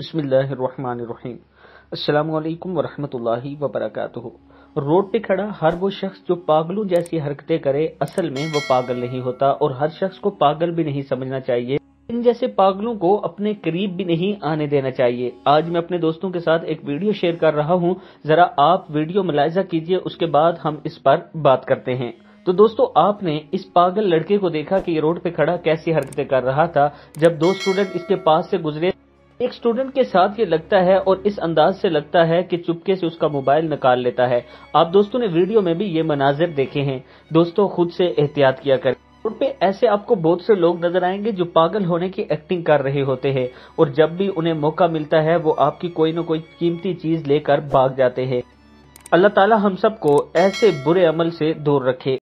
बसमीम अल्लाम वरहमतुल्लाहि वबरकातुहू। रोड पे खड़ा हर वो शख्स जो पागलों जैसी हरकतें करे, असल में वो पागल नहीं होता और हर शख्स को पागल भी नहीं समझना चाहिए। इन जैसे पागलों को अपने करीब भी नहीं आने देना चाहिए। आज मैं अपने दोस्तों के साथ एक वीडियो शेयर कर रहा हूँ। जरा आप वीडियो मुलायजा कीजिए, उसके बाद हम इस पर बात करते हैं। तो दोस्तों, आपने इस पागल लड़के को देखा कि ये रोड पे खड़ा कैसी हरकतें कर रहा था। जब दो स्टूडेंट इसके पास से गुजरे एक स्टूडेंट के साथ ये लगता है और इस अंदाज से लगता है कि चुपके से उसका मोबाइल निकाल लेता है। आप दोस्तों ने वीडियो में भी ये मनाजिर देखे हैं। दोस्तों, खुद से एहतियात किया करें। रोड पे ऐसे आपको बहुत से लोग नज़र आएँगे जो पागल होने की एक्टिंग कर रहे होते हैं और जब भी उन्हें मौका मिलता है, वो आपकी कोई न कोई कीमती चीज़ लेकर भाग जाते हैं। अल्लाह ताला हम सबको ऐसे बुरे अमल से दूर रखे।